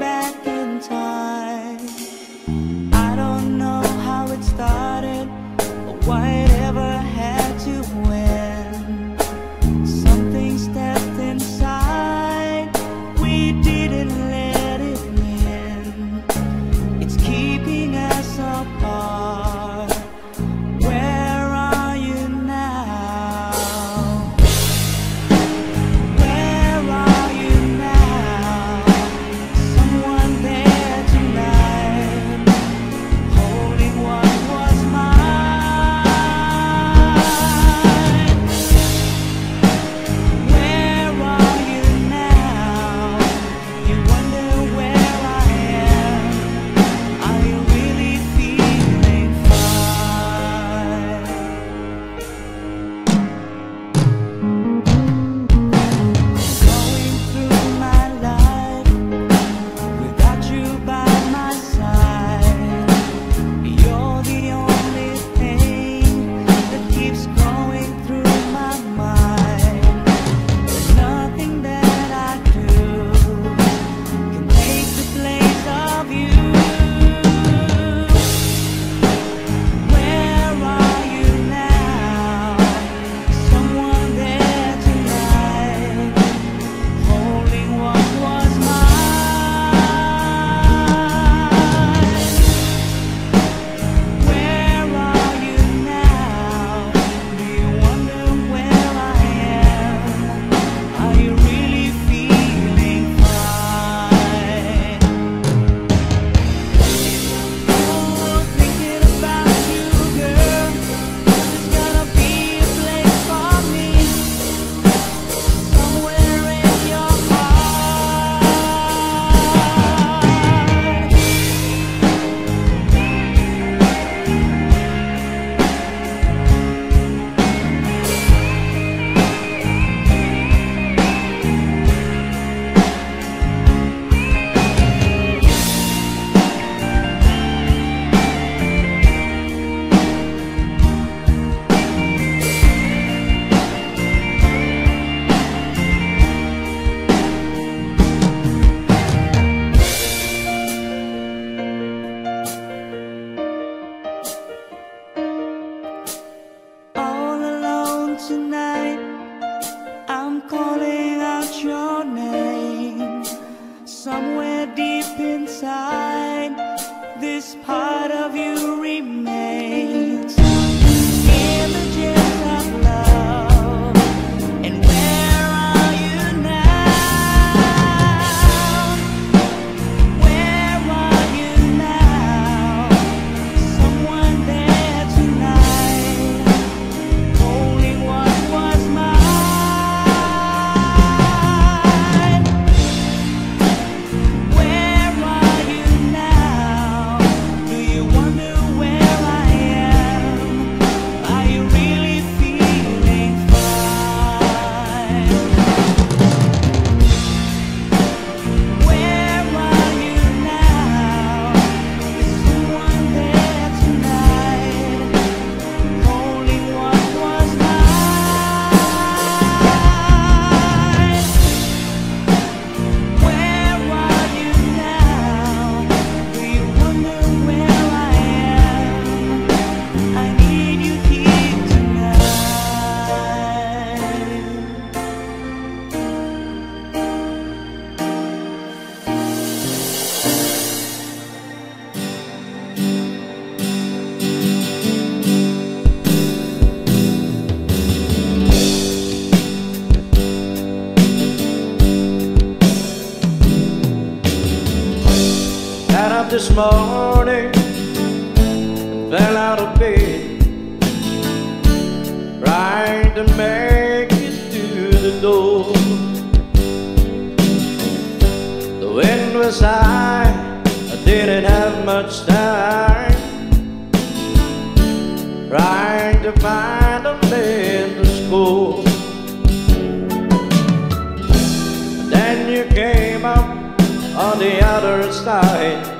back morning fell out of bed, trying to make it to the door. The wind was high, I didn't have much time, trying to find a man to score. Then you came up on the other side.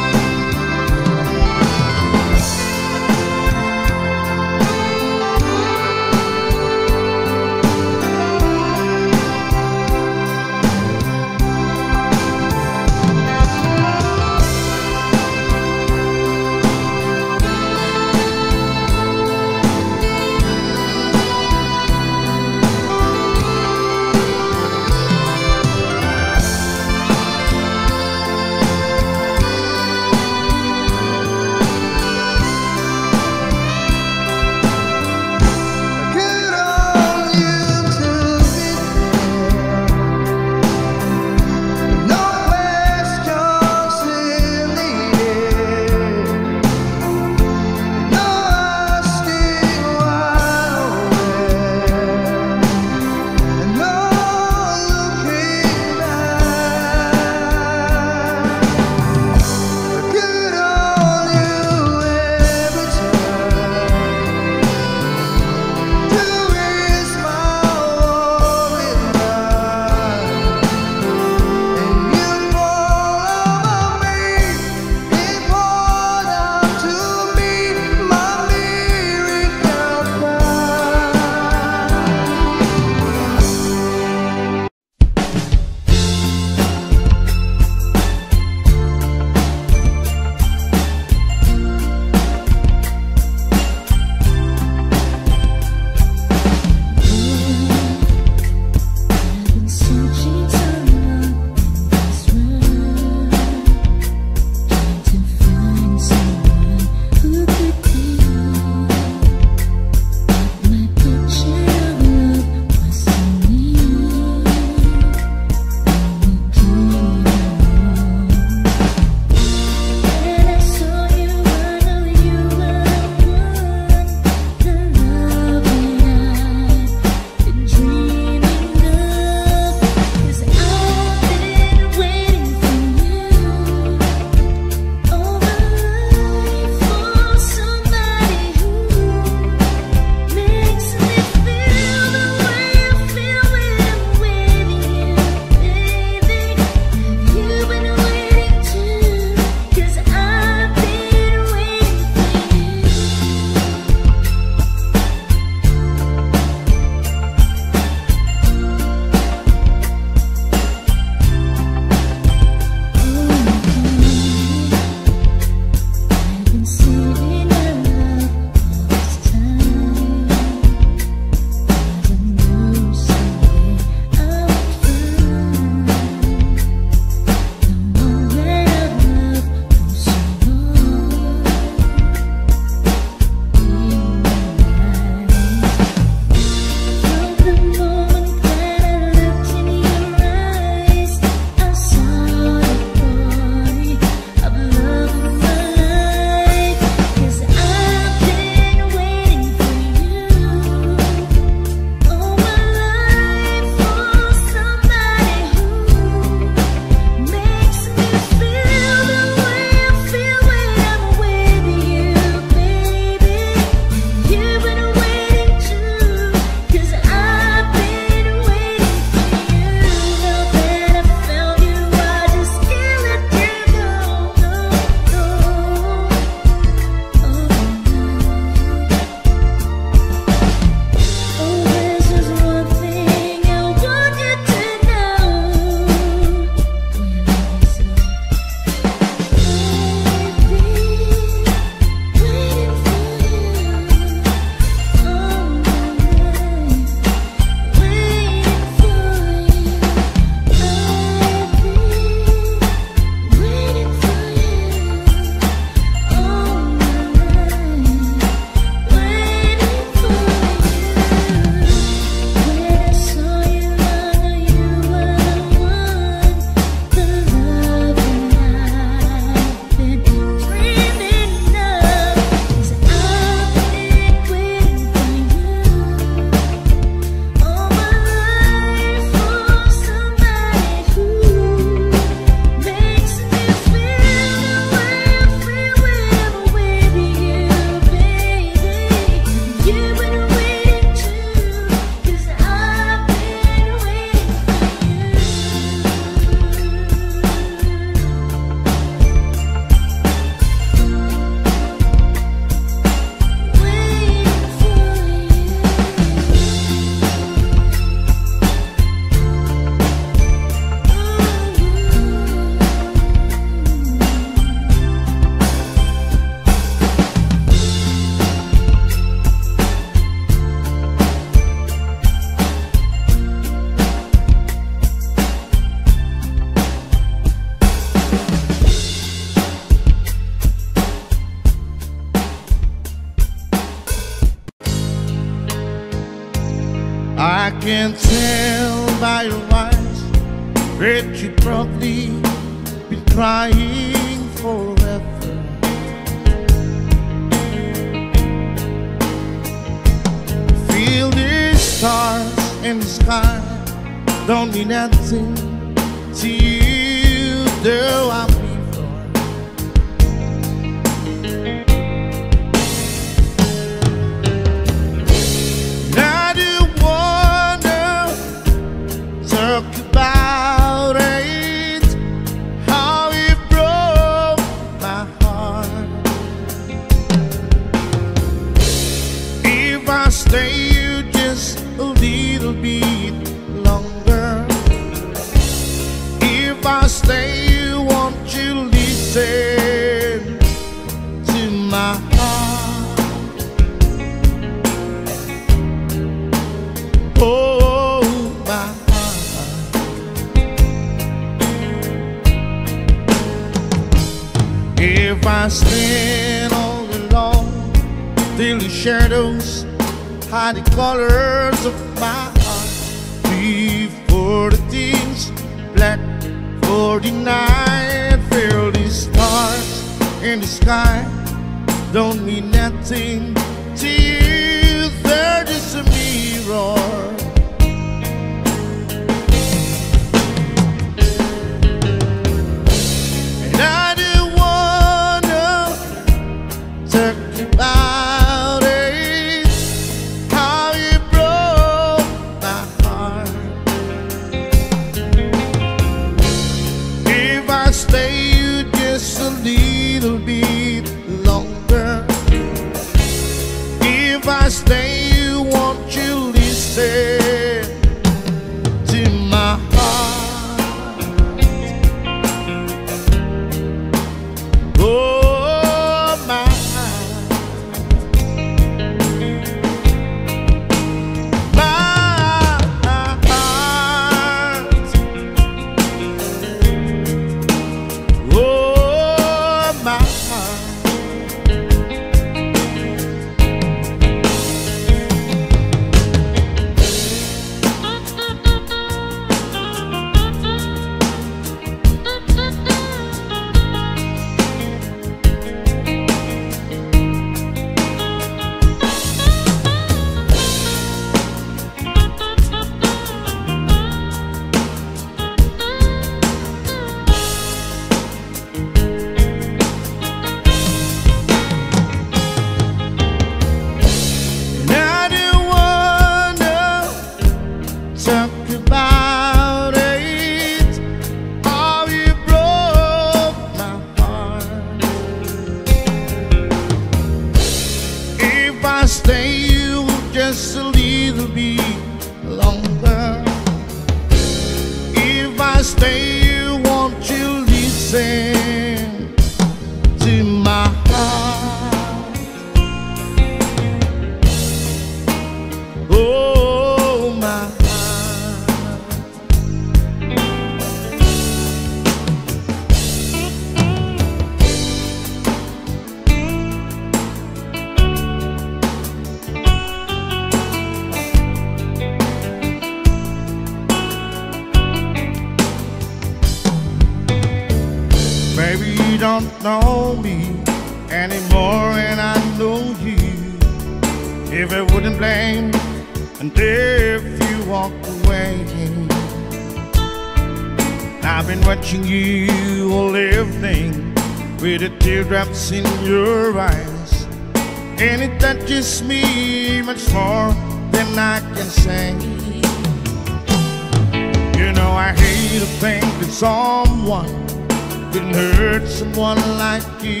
someone like you.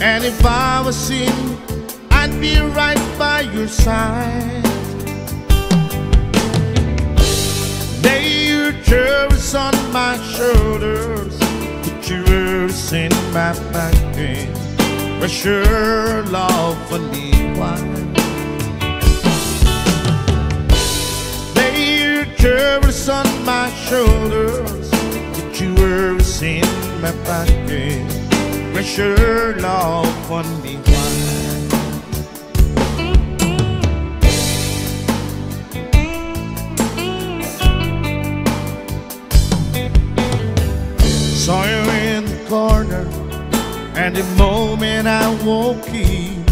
And if I was you, I'd be right by your side. Lay your troubles on my shoulders, put your worries in my pocket. Rush your love for me, why? Lay your troubles on my shoulders, put your worries in my with Pressure love on me Saw you in the corner And the moment I woke in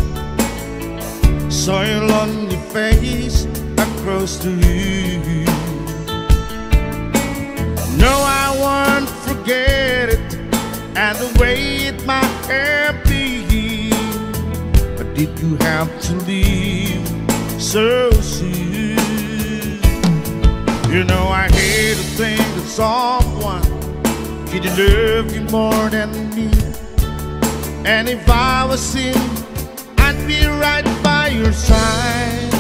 Saw your lonely face across the room. No, I won't forget it and the way it might have been. But did you have to leave so soon? You know, I hate to think that someone could love you more than me. And if I was in, I'd be right by your side.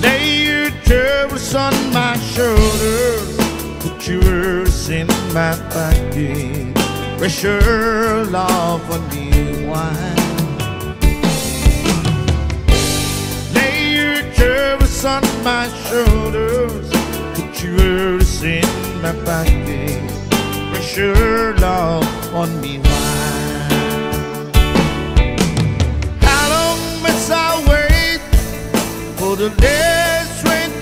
Lay your troubles on my shoulders, yours in my pocket. Your love on me, wine. Lay your troubles on my shoulders, yours in my pocket. Your love on me, wine. How long must I wait for the last rain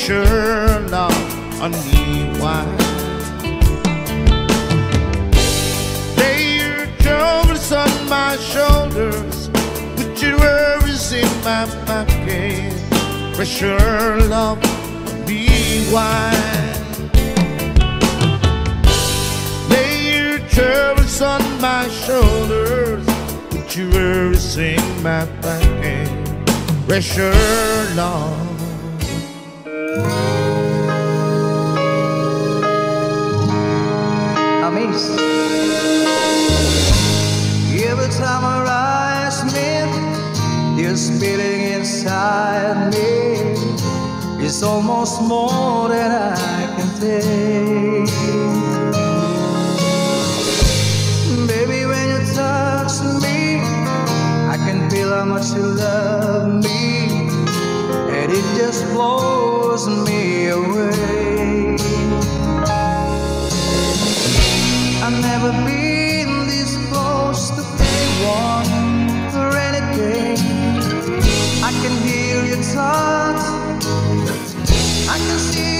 sure me, why? Your troubles on my shoulders, put your worries in my pocket. For sure love me, why? Lay your troubles on my shoulders, put your worries in my pocket. Pressure love. Every time our eyes meet, there's feeling inside me. It's almost more than I can take. Baby, when you touch me, I can feel how much you love me, and it just blows me away. Never been this close to anyone or anything. I can hear your thoughts, I can see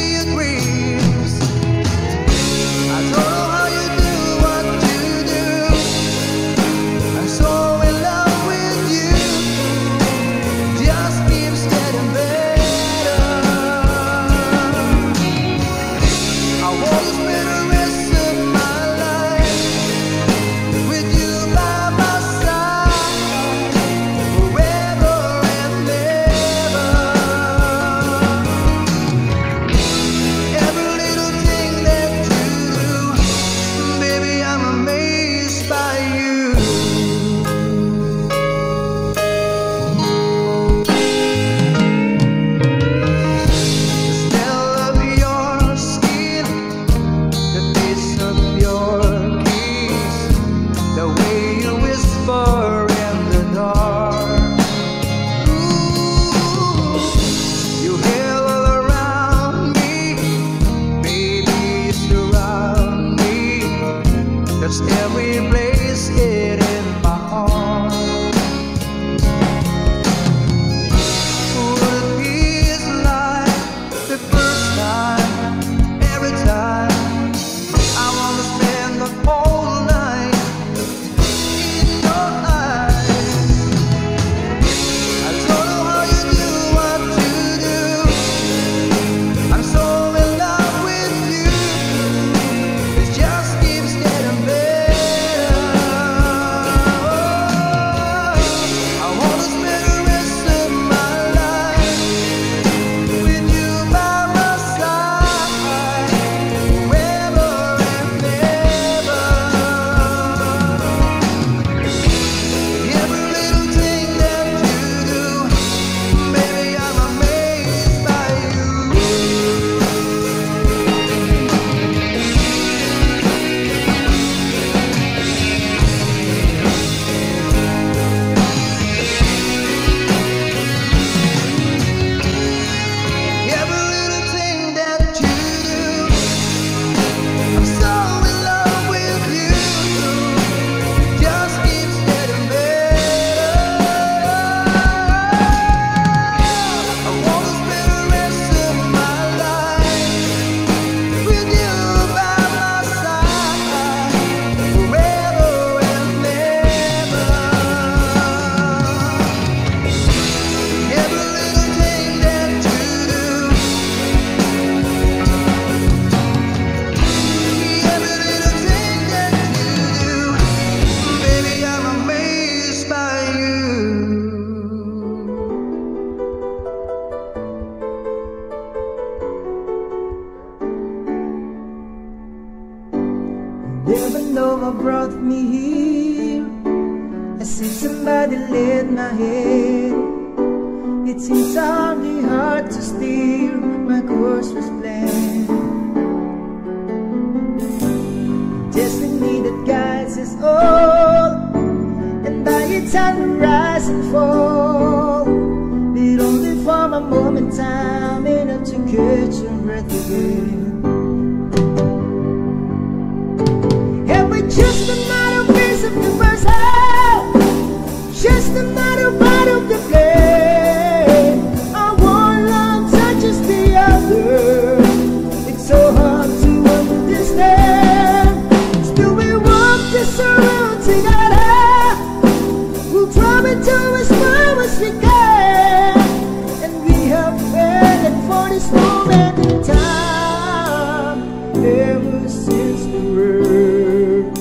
ever since the world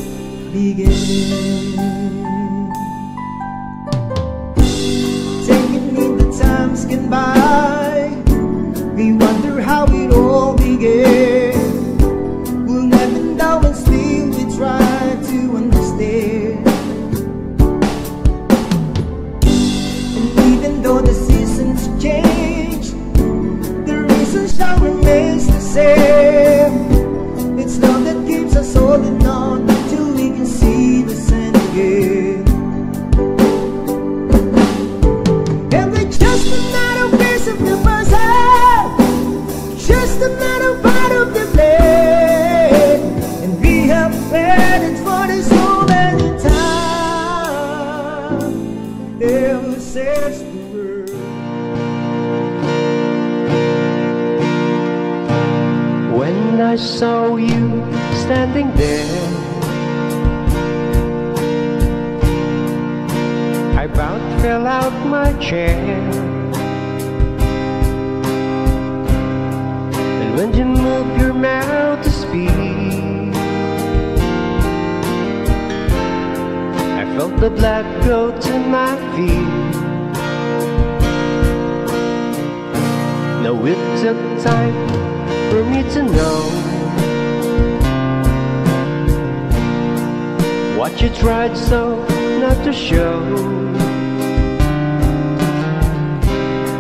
began. And when you move your mouth to speak, I felt the blood go to my feet. Now it took time for me to know what you tried so not to show.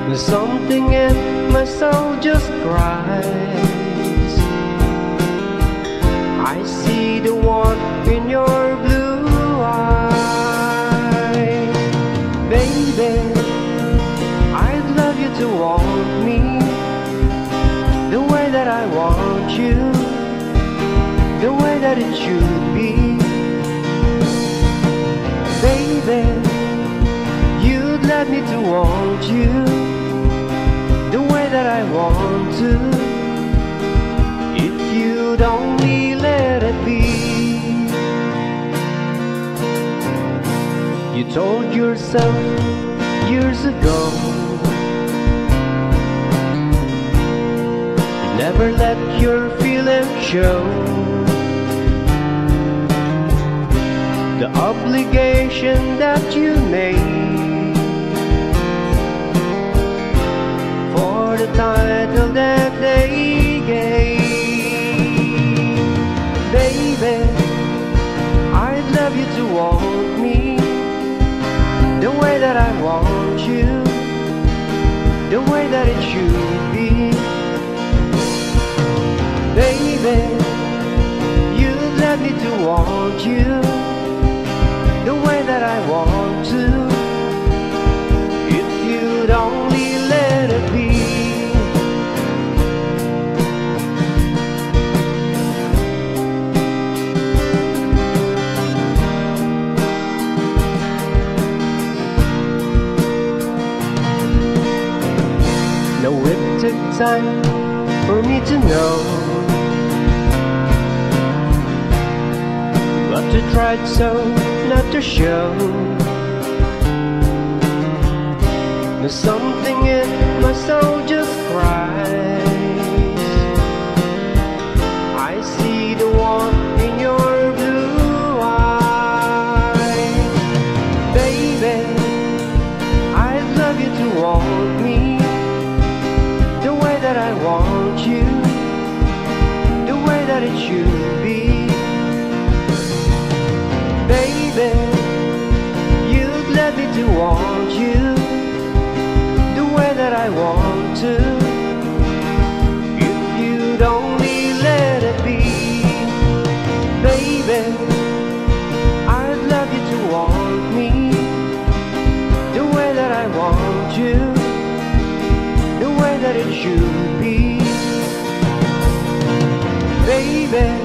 There's something in my soul just cries. I see the one in your blue eyes, baby. I'd love you to want me the way that I want you, the way that it should be. Baby, you'd let me to want you I want to. If you'd only let it be. You told yourself years ago. You Never let your feelings show. The obligation that you made that gave. Baby, I'd love you to want me the way that I want you, the way that it should be. Baby, you let me to want you the way that I want time for me to know. But you tried so not to show. There's something in my soul just cries. Should be. Baby,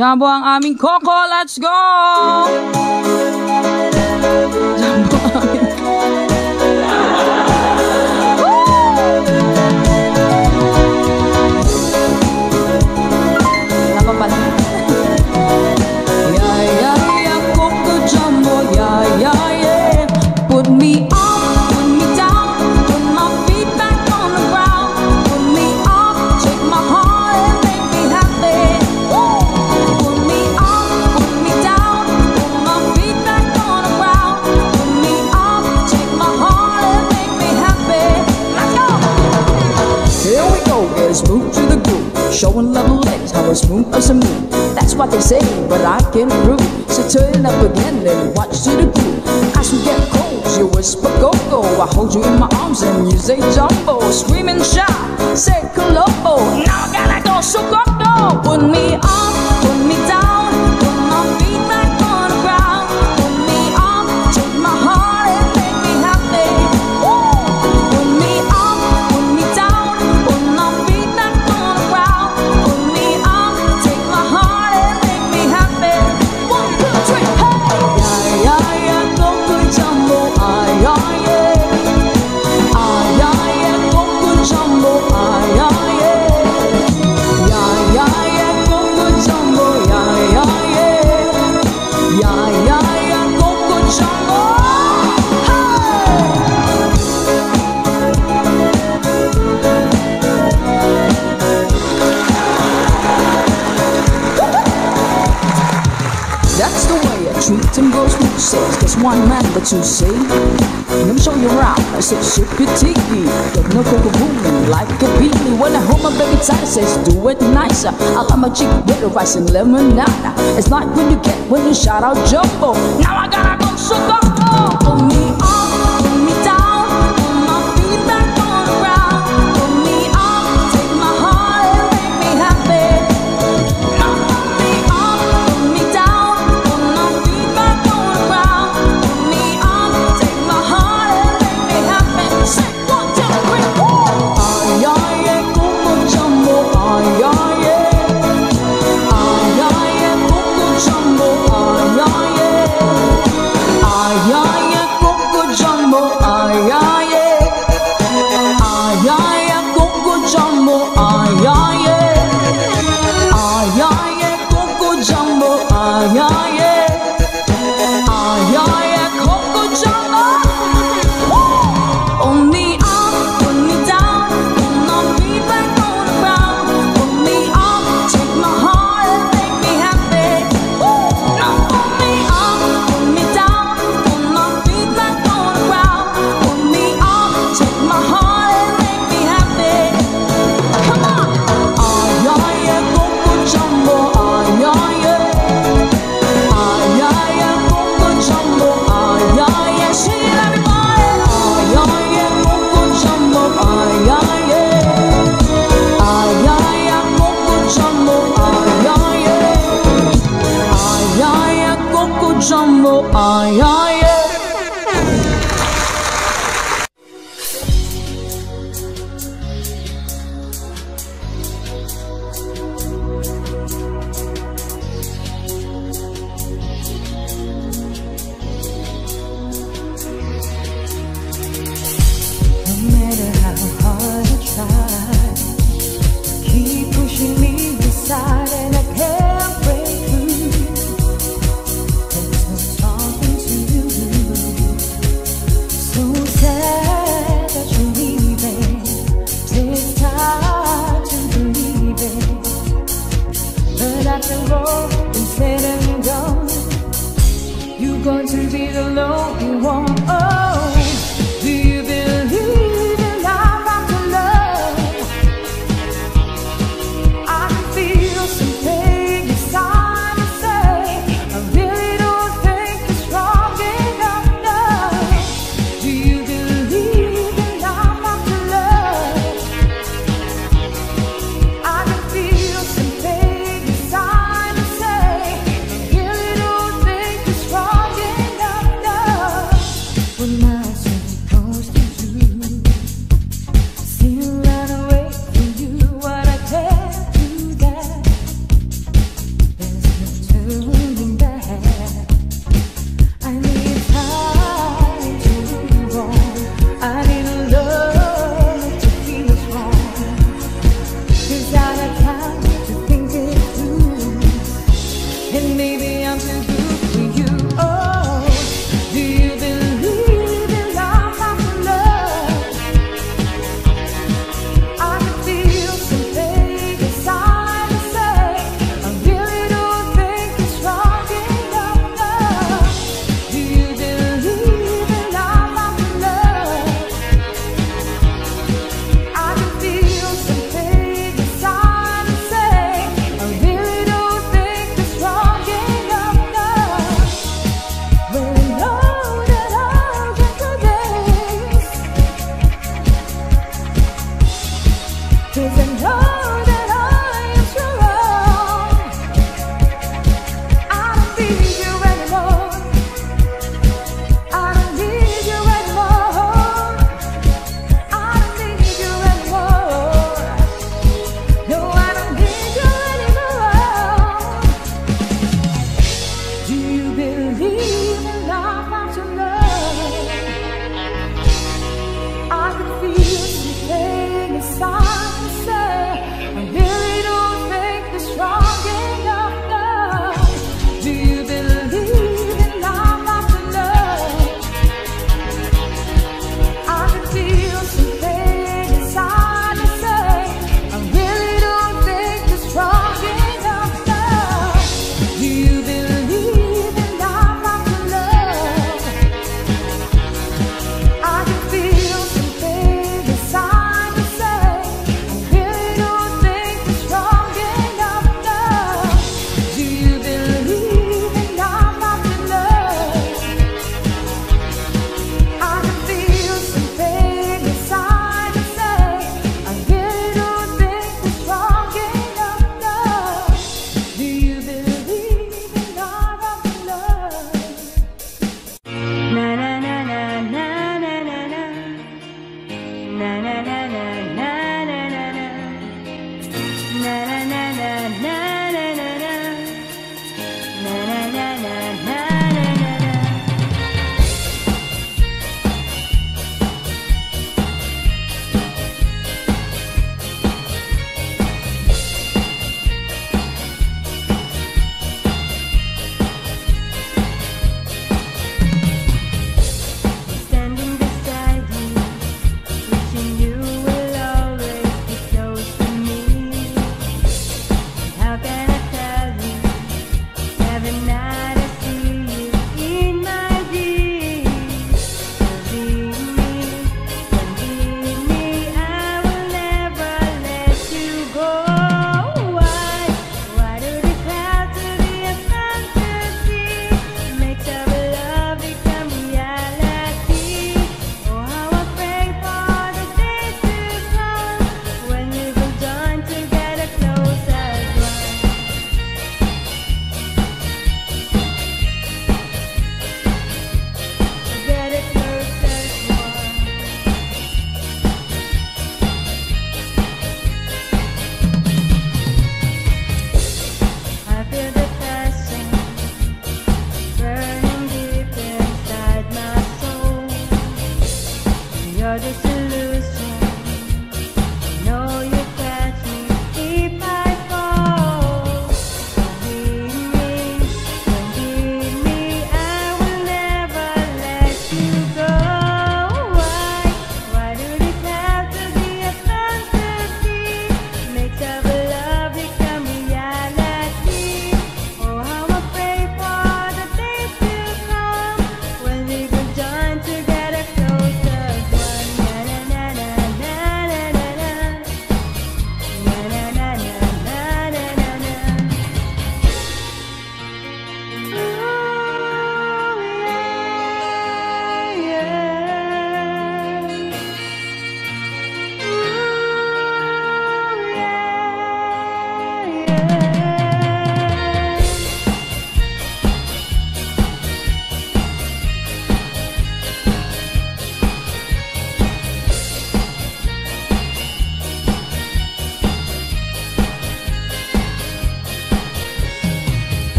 Jumbo ang aming koko. Let's go! say, but I can prove. She turn up again and watch to the groove. As we get close, you whisper go go. I hold you in my arms and you say jumbo. Sweet. wat je zegt. I'm you around, I said shake your tiki Don't know cook a woman like a beanie When I hold my baby tight, says do it nicer. I like my chick with rice and lemonade It's like when you get when you shout out jumbo. Now I